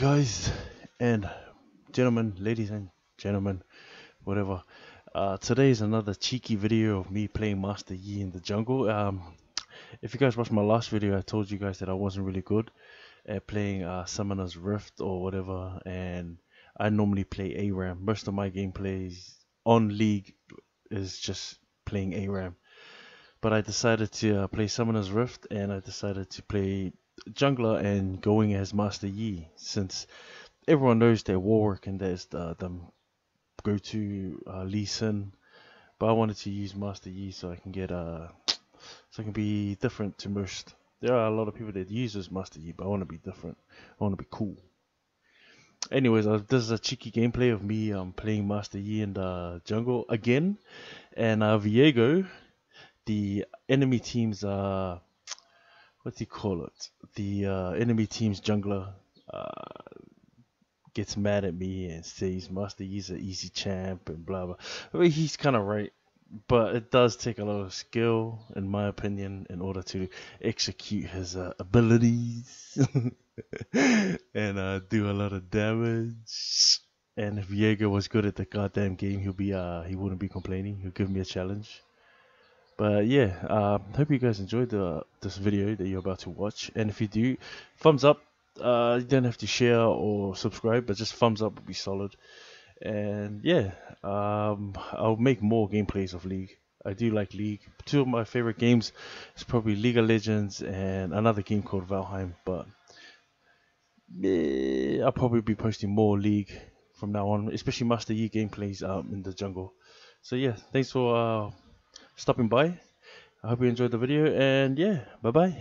guys and gentlemen, ladies and gentlemen, whatever. Uh, today is another cheeky video of me playing Master Yi in the jungle. Um, if you guys watched my last video, I told you guys that I wasn't really good at playing uh, Summoner's Rift or whatever, and I normally play ARAM. Most of my gameplays on League is just playing ARAM. But I decided to uh, play Summoner's Rift, and I decided to play jungler and going as Master Yi since everyone knows their Warwick and there's the, go to uh, Lee Sin. But I wanted to use Master Yi so I can get uh so I can be different to most. There are a lot of people that use this Master Yi, but I want to be different. I want to be cool. Anyways, uh, this is a cheeky gameplay of me um, playing Master Yi in the jungle again, and uh, Viego, the enemy team's uh, what do you call it? The uh, enemy team's jungler uh, gets mad at me and says Master Yi's an easy champ and blah blah. I mean, he's kind of right, but it does take a lot of skill, in my opinion, in order to execute his uh, abilities and uh, do a lot of damage. And if Viego was good at the goddamn game, he'll be uh he wouldn't be complaining. He'll give me a challenge. But yeah, uh, hope you guys enjoyed the this video that you're about to watch. And if you do, thumbs up. Uh, you don't have to share or subscribe, but just thumbs up would be solid. And yeah, um, I'll make more gameplays of League. I do like League. Two of my favorite games is probably League of Legends and another game called Valheim. But I'll probably be posting more League from now on, especially Master Yi gameplays out in the jungle. So yeah, thanks for uh, stopping by. I hope you enjoyed the video and yeah, bye bye.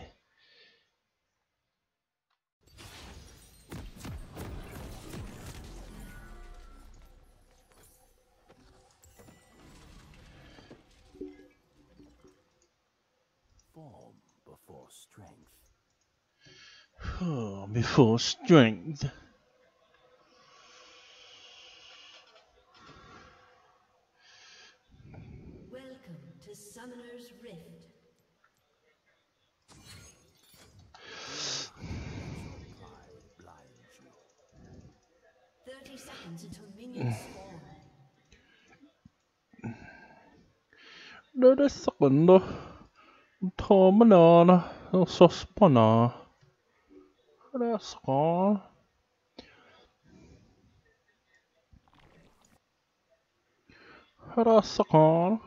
Form before strength. Before strength. då. Ta bananer och sås bananer. Det är så. Det är så.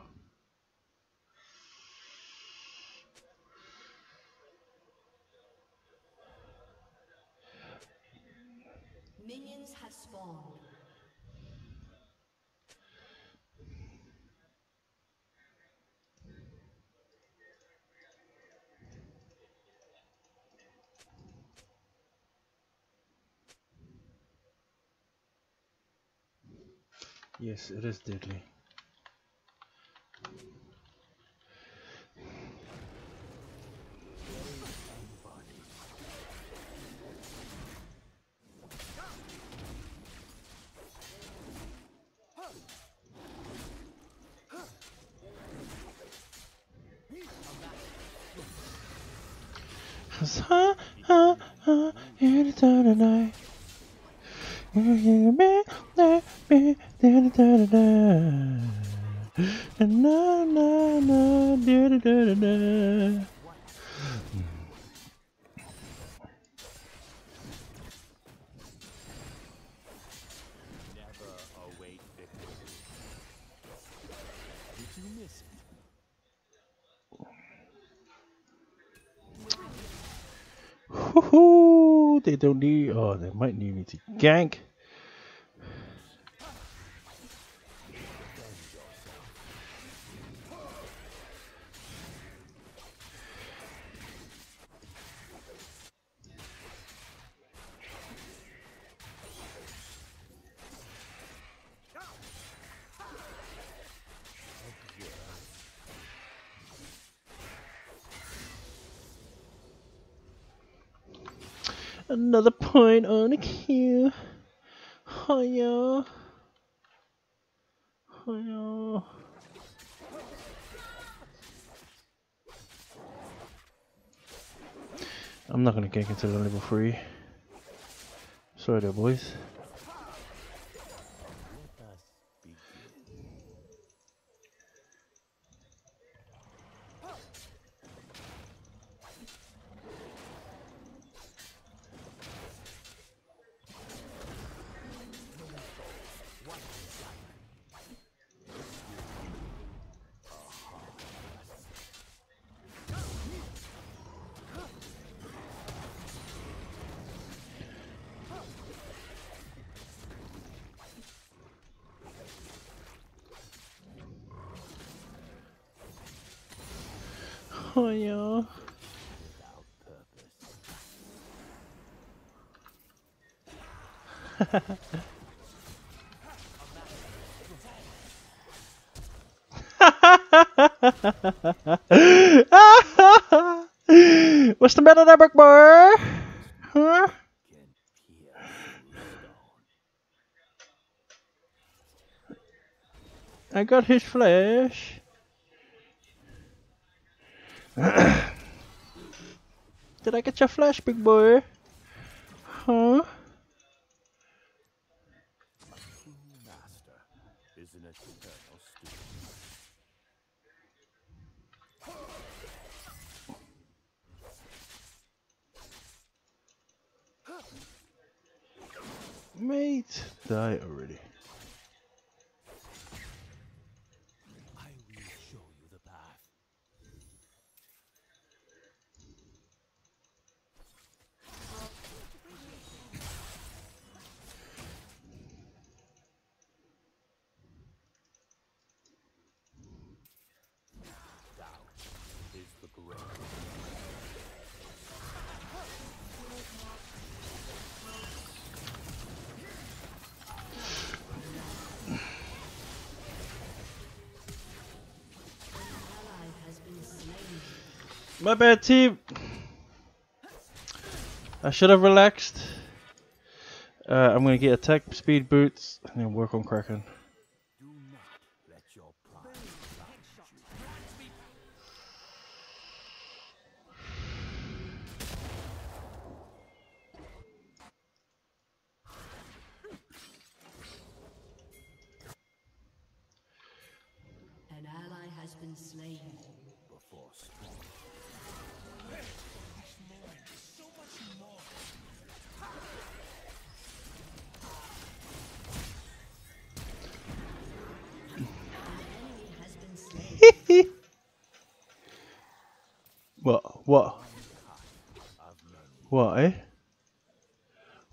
Yes, it is deadly. Ha ha ha, any time tonight. You hear me, let me, Woohoo! They don't need. Oh, they might need me to gank. Point on the queue. Hiya. Hiya. I'm not gonna gank until level 3. Sorry there, boys. Oh yeah. What's the matter there, boy? Huh? I got his flesh. Did I get your flash, big boy? Huh? Mate, die already. My bad, team. I should have relaxed. Uh, I'm gonna get attack speed boots and then work on Kraken.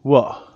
What?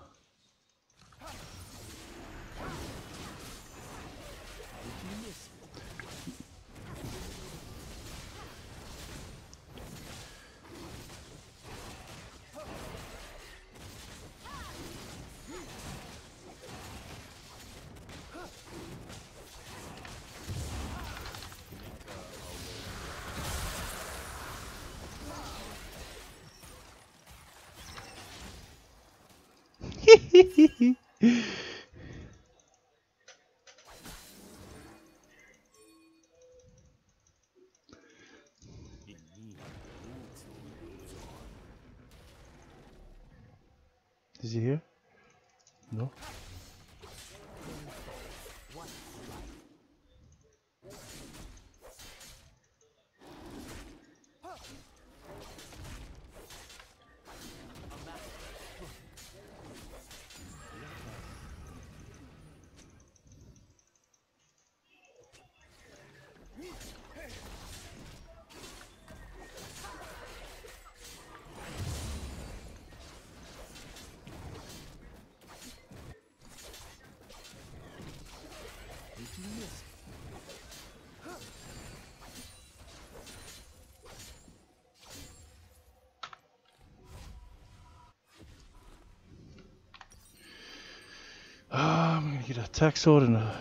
Taxord and uh,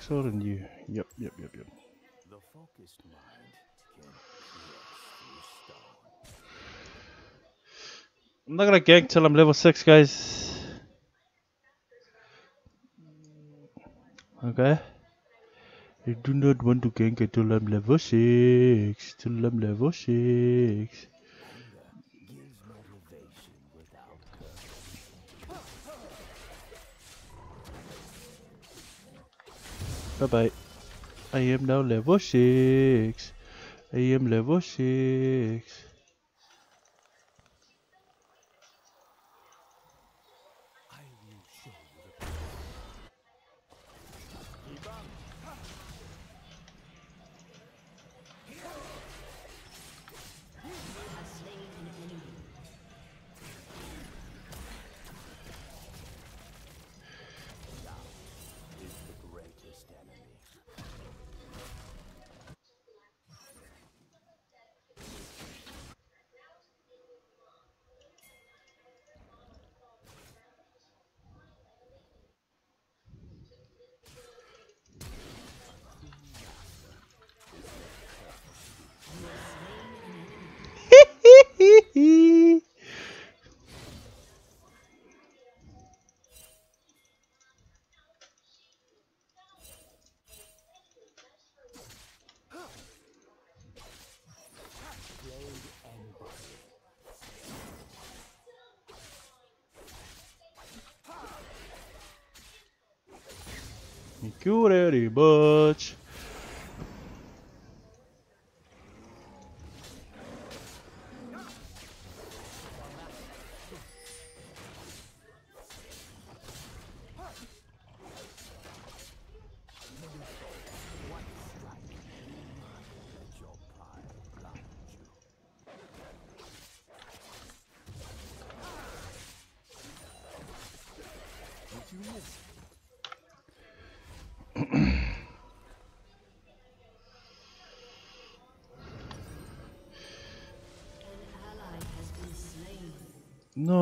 sword and you. Yep, yep, yep, yep. The focused mind I'm not gonna gank till I'm level six, guys. Okay. I do not want to gank until I'm level 6. Till I'm level 6. Bye bye. I am now level 6. I am level 6. Thank you No,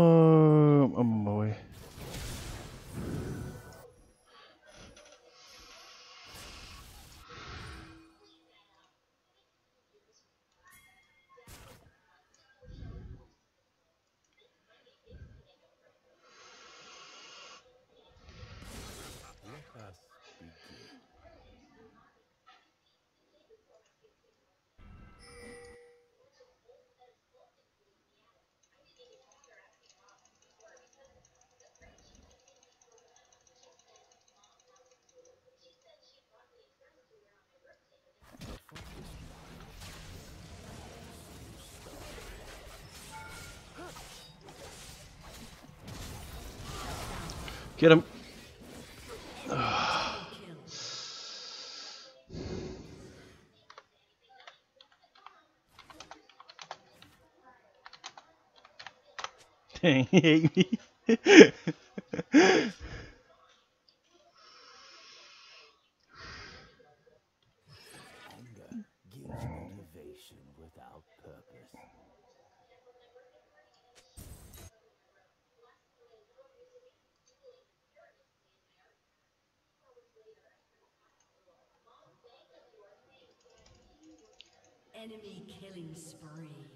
Get him. Dang, he hate me. Anger gives motivation without purpose. Enemy killing spree.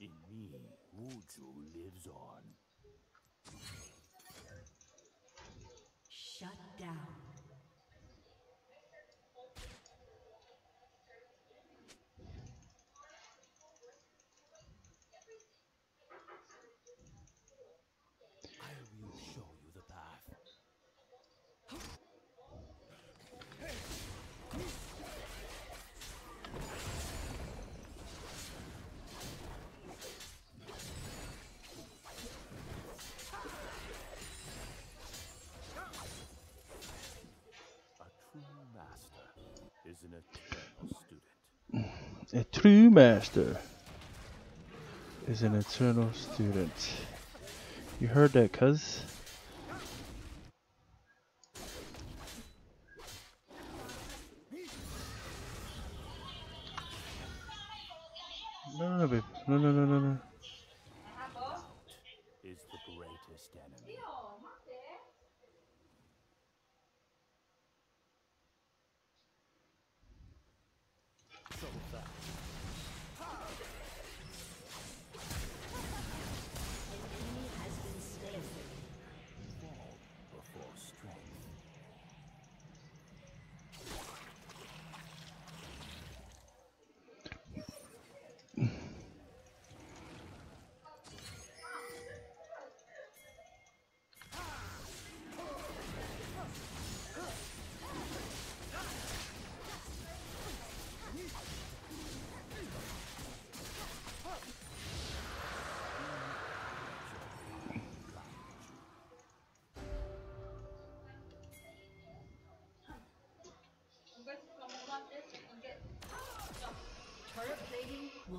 In me, Lives on. A true master is an eternal student. You heard that, cuz? No, no, no, babe. No, no, no, no, no.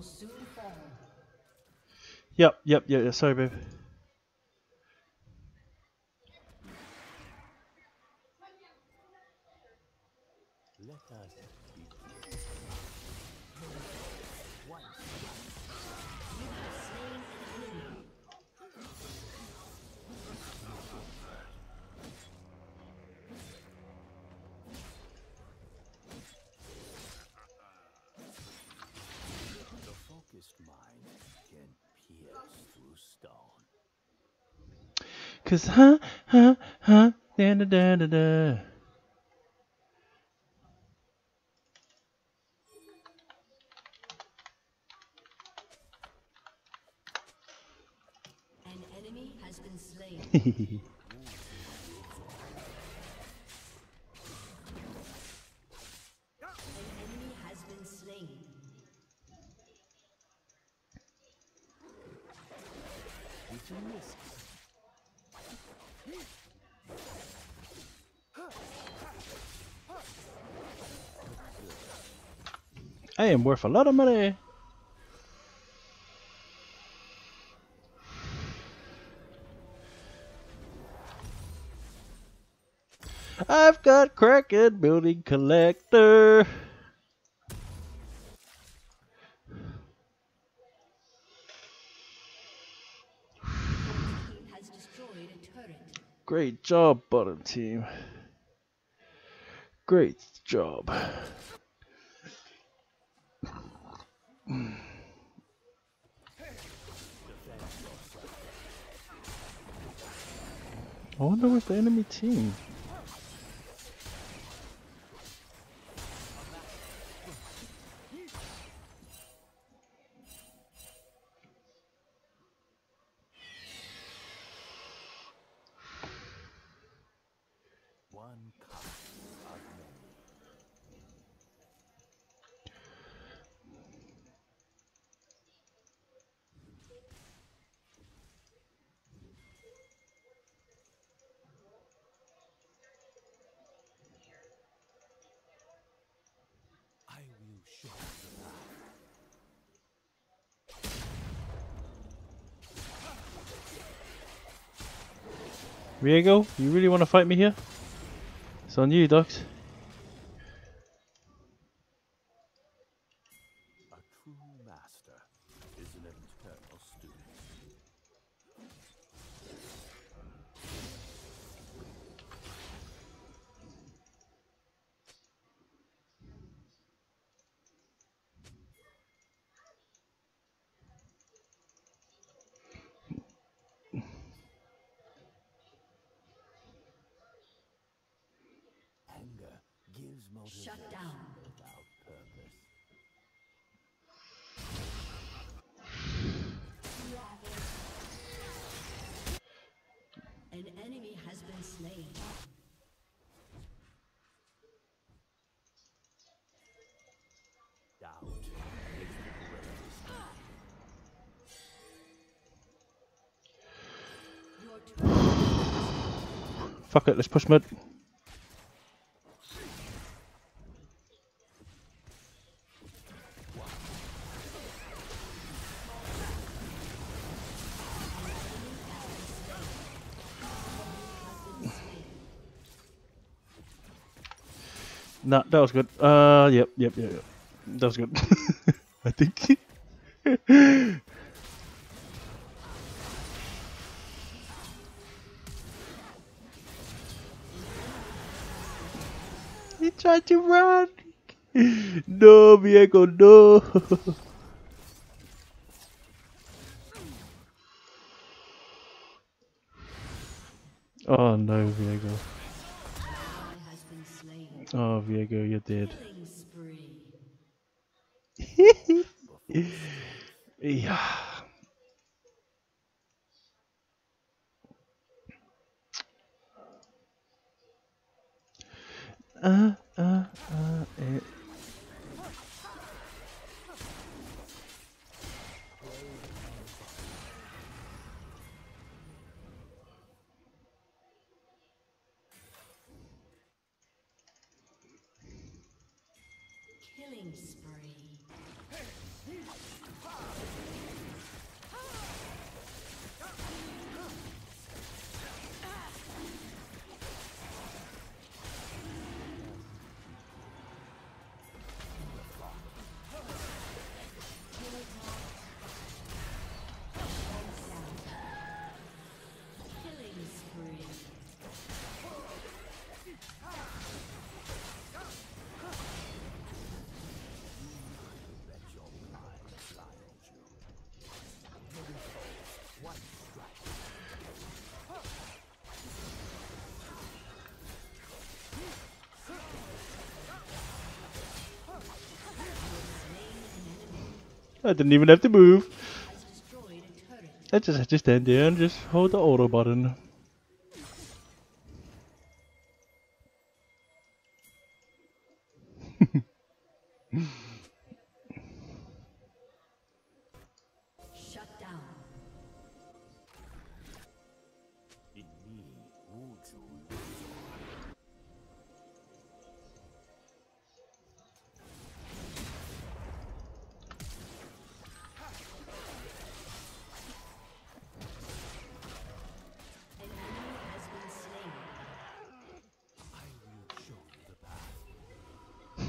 Soon fall. Yep, yep, yeah, yeah. Sorry, babe. Let us begin. The focused mind can pierce through stone. Cause huh, huh, huh, da da da da da. An enemy has been slain. An enemy has been slain. Taking risks. I am worth a lot of money. I've got Kraken Building Collector. Team has destroyed a turret. Great job, bottom team. Great job. I wonder where's the enemy team. Viego, you really want to fight me here? It's on you, Dux. A true master is an eternal student. Anger gives motivation Shut down. without purpose. An enemy has been slain. Doubt makes people resist. Your turret Fuck it, let's push mid. Nah, that was good. Uh, yep, yep, yep, yep. That was good. I think. tried to run. No, Viego, no. oh no, slain. Oh, Viego, you're dead. Yeah. Uh, uh, uh, eh. Killing I didn't even have to move. I just had to stand there and just hold the auto button.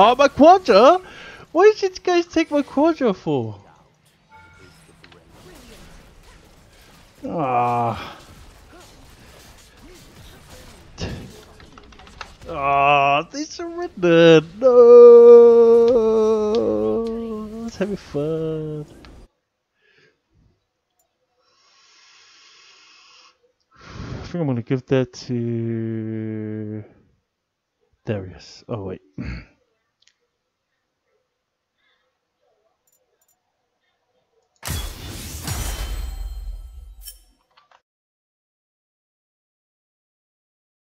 Oh, my quadra? What did you guys take my quadra for? Ah. Ah, they surrendered. No. Was having fun. I think I'm gonna give that to Darius. Oh wait.